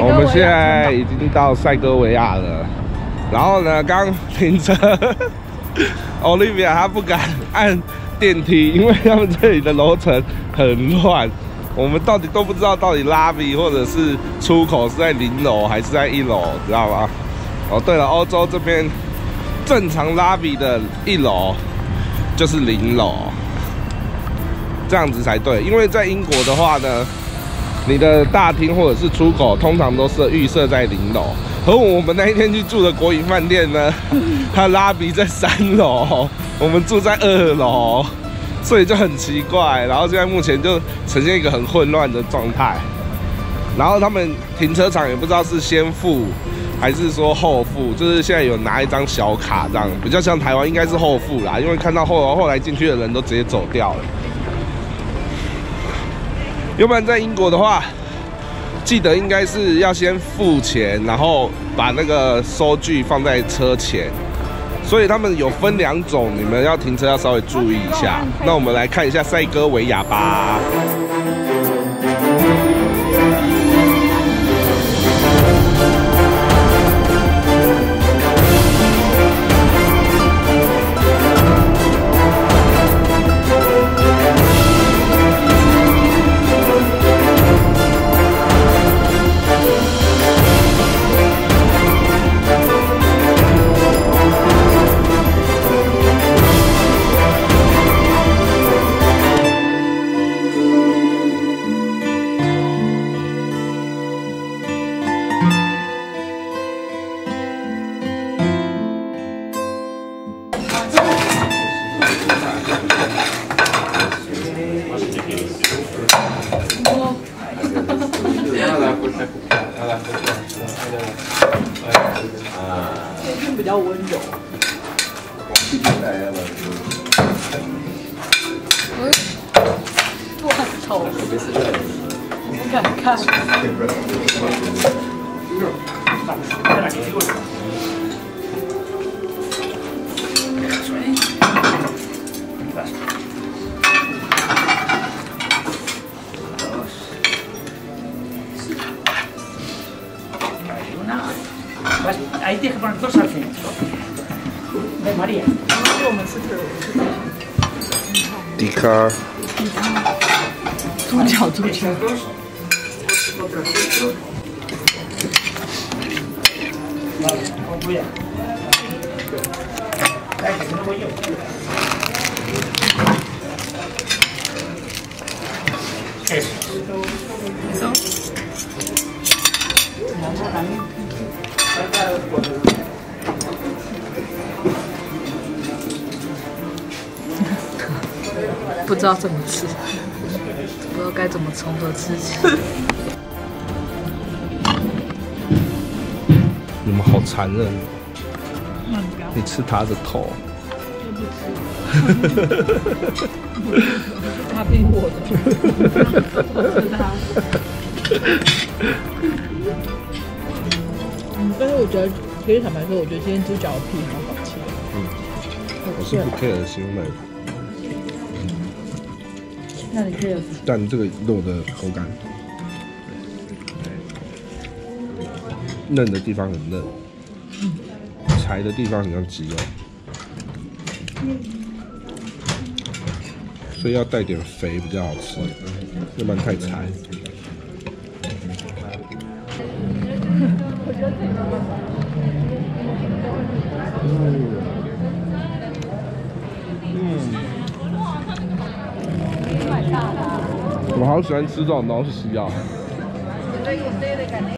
我们现在已经到塞戈维亚了，然后呢，刚停车，Olivia 她不敢按电梯，因为他们这里的楼层很乱，我们到底都不知道到底拉比或者是出口是在零楼还是在一楼，知道吗？哦，对了，欧洲这边正常拉比的一楼就是零楼，这样子才对，因为在英国的话呢。你的大厅或者是出口通常都是预设在零楼，而我们那一天去住的国营饭店呢，它拉比在三楼，我们住在二楼，所以就很奇怪。然后现在目前就呈现一个很混乱的状态。然后他们停车场也不知道是先付还是说后付，就是现在有拿一张小卡这样，比较像台湾应该是后付啦，因为看到后后来进去的人都直接走掉了。要不然在英国的话，记得应该是要先付钱，然后把那个收据放在车前。所以他们有分两种，你们要停车要稍微注意一下。那我们来看一下塞戈维亚吧。比较温柔。我很丑，不敢看。ahí tienes que poner dos al centro. De María. Tica. Tú chao, tú. Vale, no voy yo. Eso. Eso. 不知道怎么吃，不知道该怎么从何吃起。你们好残忍！你吃他的头。他逼我的。我吃他。但是我觉得，其实坦白说，我觉得今天猪脚皮蛮好吃我是不 care 腥味。那你 care？但这个肉的口感，嫩的地方很嫩，柴的地方很像鸡肉，所以要带点肥比较好吃，要不然太柴。我好喜欢吃这种东西啊！